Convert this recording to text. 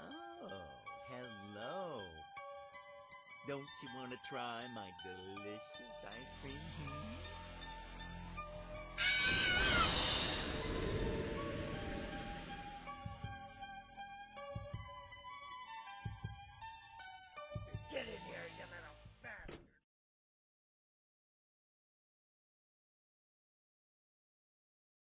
Oh, hello. Don't you want to try my delicious ice cream? Hmm?